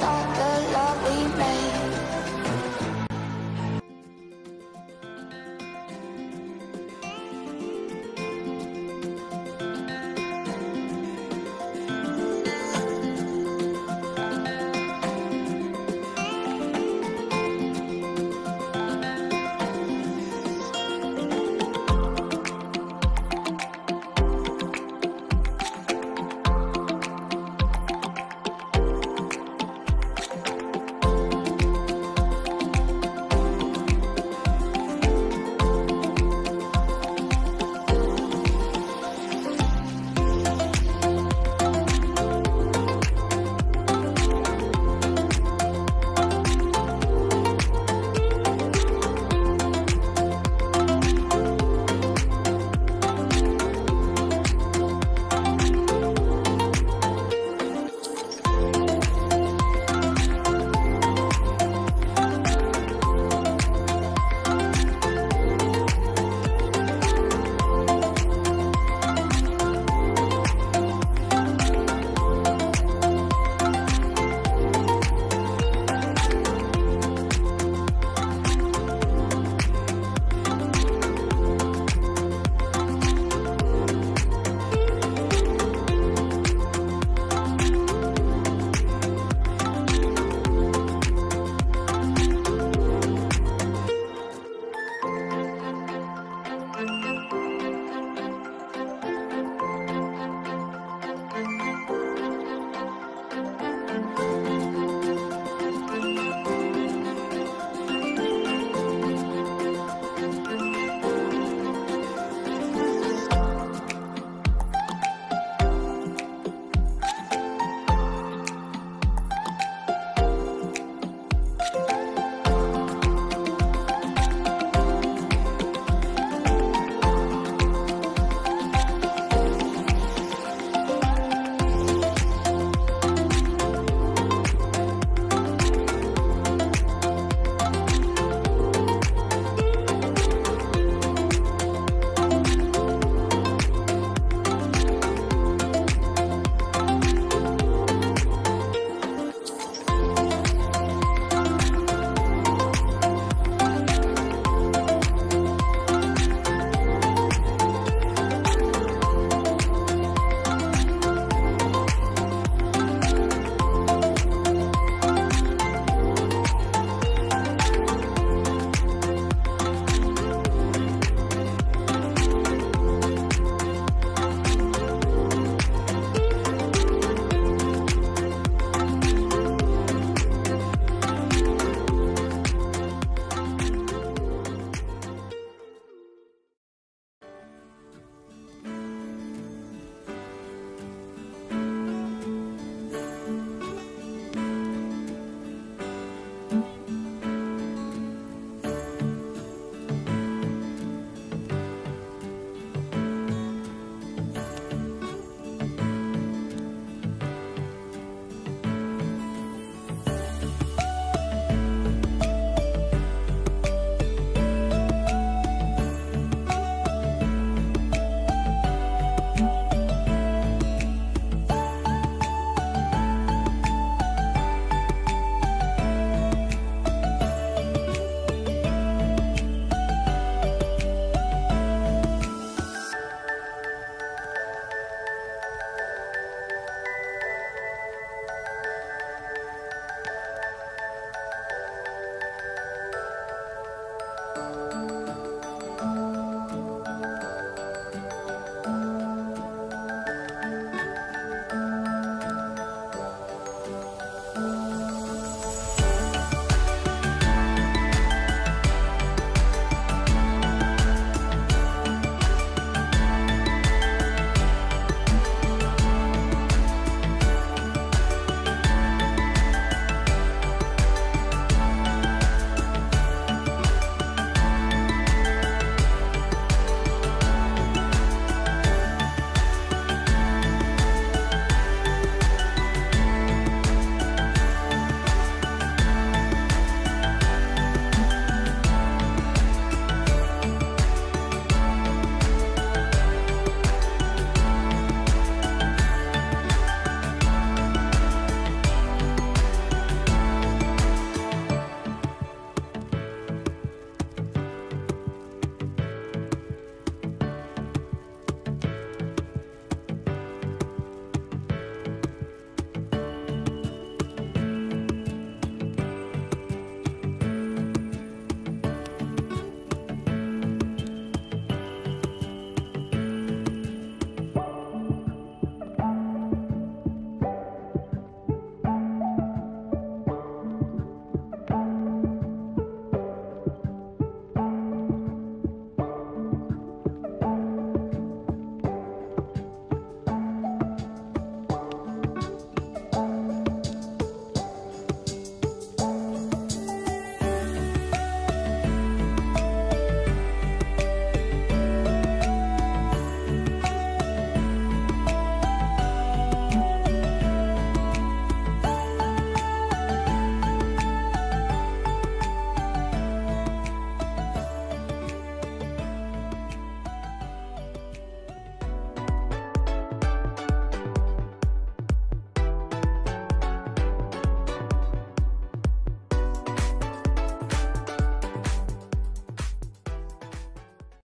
stop.